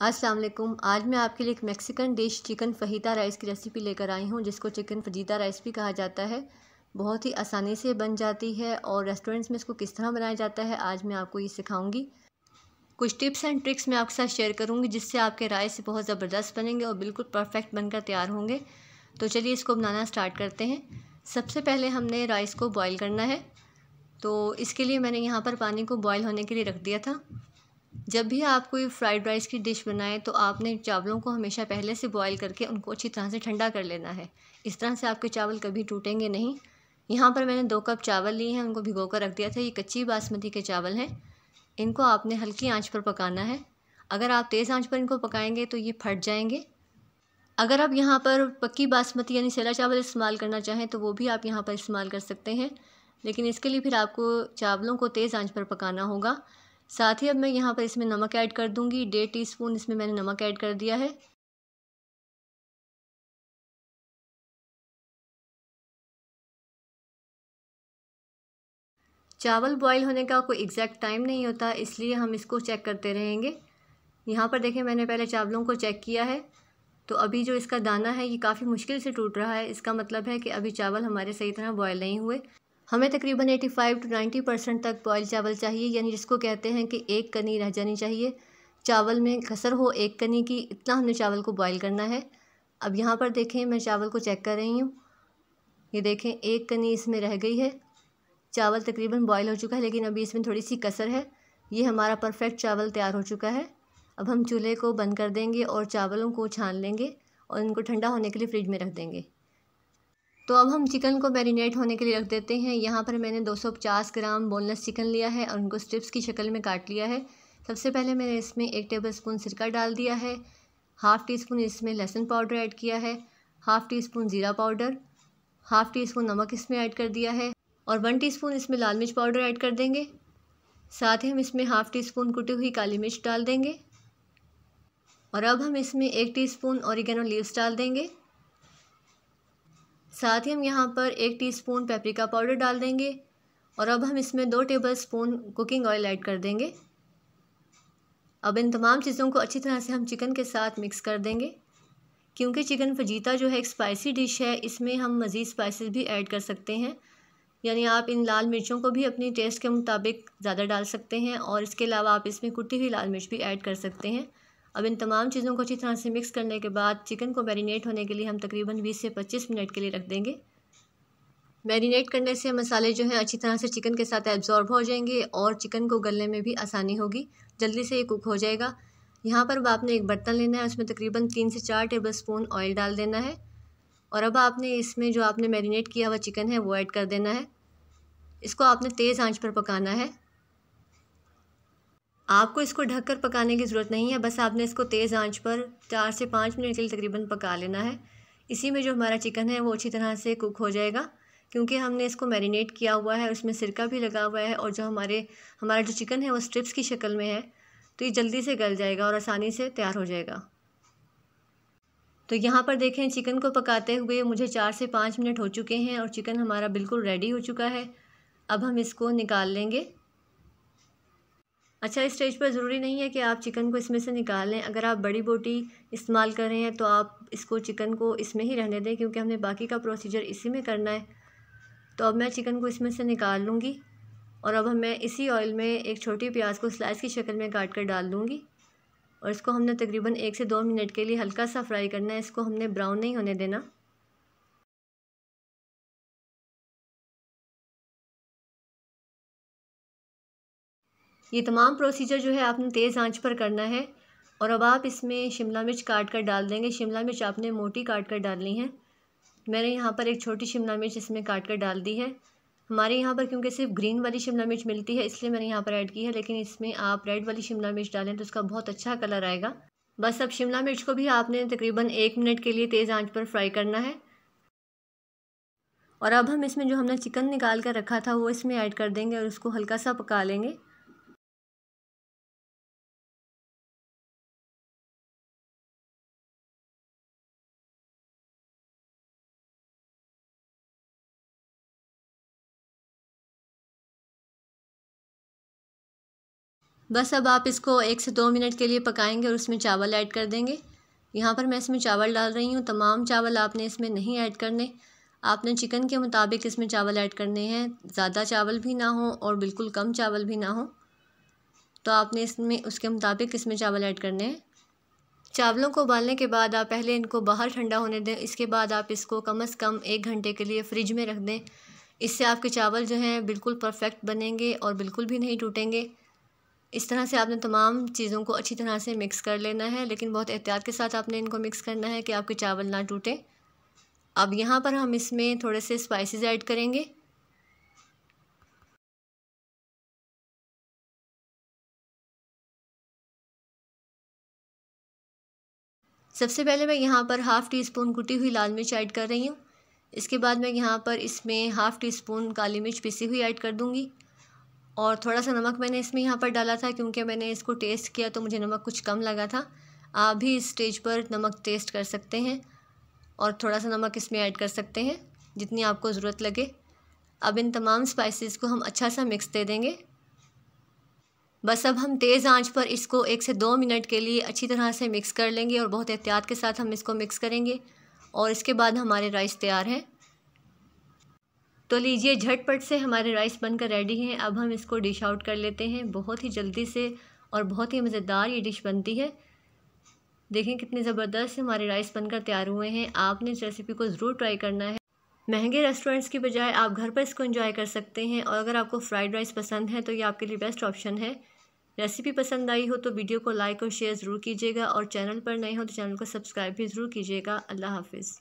अस्सलाम वालेकुम। आज मैं आपके लिए एक Mexican dish chicken fajita rice की रेसिपी लेकर आई हूँ, जिसको चिकन फजीता राइस भी कहा जाता है। बहुत ही आसानी से बन जाती है और रेस्टोरेंट्स में इसको किस तरह बनाया जाता है, आज मैं आपको ये सिखाऊँगी। कुछ टिप्स एंड ट्रिक्स मैं आपके साथ शेयर करूँगी, जिससे आपके राइस बहुत ज़बरदस्त बनेंगे और बिल्कुल परफेक्ट बनकर तैयार होंगे। तो चलिए इसको बनाना स्टार्ट करते हैं। सबसे पहले हमने राइस को बॉयल करना है। तो इसके लिए मैंने यहाँ पर पानी को बॉयल होने के लिए रख दिया था। जब भी आप कोई फ्राइड राइस की डिश बनाएँ तो आपने चावलों को हमेशा पहले से बॉईल करके उनको अच्छी तरह से ठंडा कर लेना है। इस तरह से आपके चावल कभी टूटेंगे नहीं। यहाँ पर मैंने दो कप चावल लिए हैं, उनको भिगो कर रख दिया था। ये कच्ची बासमती के चावल हैं। इनको आपने हल्की आँच पर पकाना है। अगर आप तेज़ आँच पर इनको पकाएँगे तो ये फट जाएँगे। अगर आप यहाँ पर पक्की बासमती यानी सेला चावल इस्तेमाल करना चाहें तो वो भी आप यहाँ पर इस्तेमाल कर सकते हैं। लेकिन इसके लिए फिर आपको चावलों को तेज़ आँच पर पकाना होगा। साथ ही अब मैं यहाँ पर इसमें नमक ऐड कर दूँगी। डेढ़ टी स्पून इसमें मैंने नमक ऐड कर दिया है। चावल बॉईल होने का कोई एग्जैक्ट टाइम नहीं होता, इसलिए हम इसको चेक करते रहेंगे। यहाँ पर देखें मैंने पहले चावलों को चेक किया है। तो अभी जो इसका दाना है, ये काफ़ी मुश्किल से टूट रहा है। इसका मतलब है कि अभी चावल हमारे सही तरह बॉयल नहीं हुए। हमें तकरीबन eighty five to ninety percent तक बॉयल चावल चाहिए, यानी जिसको कहते हैं कि एक कनी रह जानी चाहिए। चावल में कसर हो एक कनी की, इतना हमने चावल को बॉयल करना है। अब यहाँ पर देखें, मैं चावल को चेक कर रही हूँ। ये देखें, एक कनी इसमें रह गई है। चावल तकरीबन बॉयल हो चुका है, लेकिन अभी इसमें थोड़ी सी कसर है। ये हमारा परफेक्ट चावल तैयार हो चुका है। अब हम चूल्हे को बंद कर देंगे और चावलों को छान लेंगे और इनको ठंडा होने के लिए फ्रिज में रख देंगे। तो अब हम चिकन को मैरिनेट होने के लिए रख देते हैं। यहाँ पर मैंने 250 ग्राम बोनलेस चिकन लिया है और उनको स्ट्रिप्स की शक्ल में काट लिया है। सबसे पहले मैंने इसमें एक टेबल स्पून सिरका डाल दिया है। हाफ़ टी स्पून इसमें लहसुन पाउडर ऐड किया है। हाफ़ टी स्पून ज़ीरा पाउडर। हाफ़ टी स्पून नमक इसमें ऐड कर दिया है और वन टी स्पून इसमें लाल मिर्च पाउडर ऐड कर देंगे। साथ ही हम इसमें हाफ़ टी स्पून कुटी हुई काली मिर्च डाल देंगे। और अब हम इसमें एक टी स्पून औरिगेनो लीव्स डाल देंगे। साथ ही हम यहाँ पर एक टीस्पून पेपरिका पाउडर डाल देंगे और अब हम इसमें दो tablespoon cooking oil add कर देंगे। अब इन तमाम चीज़ों को अच्छी तरह से हम चिकन के साथ मिक्स कर देंगे। क्योंकि चिकन फजीता जो है एक स्पाइसी डिश है, इसमें हम मज़ीद स्पाइसेस भी ऐड कर सकते हैं। यानी आप इन लाल मिर्चों को भी अपनी टेस्ट के मुताबिक ज़्यादा डाल सकते हैं और इसके अलावा आप इसमें कुटी हुई लाल मिर्च भी ऐड कर सकते हैं। अब इन तमाम चीज़ों को अच्छी तरह से मिक्स करने के बाद चिकन को मैरिनेट होने के लिए हम तकरीबन 20 से 25 मिनट के लिए रख देंगे। मैरिनेट करने से मसाले जो हैं अच्छी तरह से चिकन के साथ एब्जॉर्ब हो जाएँगे और चिकन को गलने में भी आसानी होगी। जल्दी से ये कुक हो जाएगा। यहाँ पर अब आपने एक बर्तन लेना है, उसमें तकरीबन तीन से चार टेबल स्पून ऑयल डाल देना है। और अब आपने इसमें जो आपने मैरिनेट किया हुआ चिकन है, वो ऐड कर देना है। इसको आपने तेज़ आँच पर पकाना है। आपको इसको ढककर पकाने की ज़रूरत नहीं है, बस आपने इसको तेज़ आँच पर चार से पाँच मिनट के लिए तकरीबन पका लेना है। इसी में जो हमारा चिकन है, वो अच्छी तरह से कुक हो जाएगा, क्योंकि हमने इसको मैरिनेट किया हुआ है, उसमें सिरका भी लगा हुआ है और जो हमारे, हमारा जो चिकन है, वो स्ट्रिप्स की शक्ल में है तो ये जल्दी से गल जाएगा और आसानी से तैयार हो जाएगा। तो यहाँ पर देखें, चिकन को पकाते हुए मुझे चार से पाँच मिनट हो चुके हैं और चिकन हमारा बिल्कुल रेडी हो चुका है। अब हम इसको निकाल लेंगे। अच्छा इस स्टेज पर ज़रूरी नहीं है कि आप चिकन को इसमें से निकाल अगर आप बड़ी बोटी इस्तेमाल कर रहे हैं तो आप इसको चिकन को इसमें ही रहने दें, क्योंकि हमने बाकी का प्रोसीजर इसी में करना है। तो अब मैं चिकन को इसमें से निकाल लूँगी और अब मैं इसी ऑयल में एक छोटी प्याज को स्लाइस की शक्ल में काट कर डाल दूँगी और इसको हमने तकरीबन एक से दो मिनट के लिए हल्का सा फ्राई करना है। इसको हमने ब्राउन नहीं होने देना। ये तमाम प्रोसीजर जो है आपने तेज़ आँच पर करना है और अब आप इसमें शिमला मिर्च काट कर डाल देंगे। शिमला मिर्च आपने मोटी काट कर डालनी है। मैंने यहाँ पर एक छोटी शिमला मिर्च इसमें काट कर डाल दी है। हमारे यहाँ पर क्योंकि सिर्फ़ ग्रीन वाली शिमला मिर्च मिलती है, इसलिए मैंने यहाँ पर ऐड की है, लेकिन इसमें आप रेड वाली शिमला मिर्च डालें तो उसका बहुत अच्छा कलर आएगा। बस अब शिमला मिर्च को भी आपने तकरीबन एक मिनट के लिए तेज़ आँच पर फ्राई करना है। और अब हम इसमें जो हमने चिकन निकाल कर रखा था, वो इसमें ऐड कर देंगे और उसको हल्का सा पका लेंगे। बस अब आप इसको एक से दो मिनट के लिए पकाएँगे और उसमें चावल ऐड कर देंगे। यहाँ पर मैं इसमें चावल डाल रही हूँ। तमाम चावल आपने इसमें नहीं ऐड करने। आपने चिकन के मुताबिक इसमें चावल ऐड करने हैं। ज़्यादा चावल भी ना हो और बिल्कुल कम चावल भी ना हो। तो आपने इसमें, उसके मुताबिक इसमें चावल ऐड करने हैं। चावलों को उबालने के बाद आप पहले इनको बाहर ठंडा होने दें। इसके बाद आप इसको कम अज़ कम एक घंटे के लिए फ्रिज में रख दें। इससे आपके चावल जो हैं बिल्कुल परफेक्ट बनेंगे और बिल्कुल भी नहीं टूटेंगे। इस तरह से आपने तमाम चीज़ों को अच्छी तरह से मिक्स कर लेना है, लेकिन बहुत एहतियात के साथ आपने इनको मिक्स करना है कि आपके चावल ना टूटें। अब यहाँ पर हम इसमें थोड़े से स्पाइसेस ऐड करेंगे। सबसे पहले मैं यहाँ पर हाफ़ टी स्पून कुटी हुई लाल मिर्च ऐड कर रही हूँ। इसके बाद मैं यहाँ पर इसमें हाफ़ टी स्पून काली मिर्च पिसी हुई ऐड कर दूँगी। और थोड़ा सा नमक मैंने इसमें यहाँ पर डाला था, क्योंकि मैंने इसको टेस्ट किया तो मुझे नमक कुछ कम लगा था। आप भी इस स्टेज पर नमक टेस्ट कर सकते हैं और थोड़ा सा नमक इसमें ऐड कर सकते हैं, जितनी आपको ज़रूरत लगे। अब इन तमाम स्पाइसेस को हम अच्छा सा मिक्स दे देंगे। बस अब हम तेज़ आँच पर इसको एक से दो मिनट के लिए अच्छी तरह से मिक्स कर लेंगे और बहुत एहतियात के साथ हम इसको मिक्स करेंगे। और इसके बाद हमारे राइस तैयार हैं। तो लीजिए, झटपट से हमारे राइस बनकर रेडी हैं। अब हम इसको डिश आउट कर लेते हैं। बहुत ही जल्दी से और बहुत ही मज़ेदार ये डिश बनती है। देखें कितने ज़बरदस्त हमारे राइस बनकर तैयार हुए हैं। आपने इस रेसिपी को ज़रूर ट्राई करना है। महँगे रेस्टोरेंट्स की बजाय आप घर पर इसको एंजॉय कर सकते हैं और अगर आपको फ्राइड राइस पसंद है तो ये आपके लिए बेस्ट ऑप्शन है। रेसिपी पसंद आई हो तो वीडियो को लाइक और शेयर ज़रूर कीजिएगा और चैनल पर नए हो तो चैनल को सब्सक्राइब भी ज़रूर कीजिएगा। अल्लाह हाफिज़।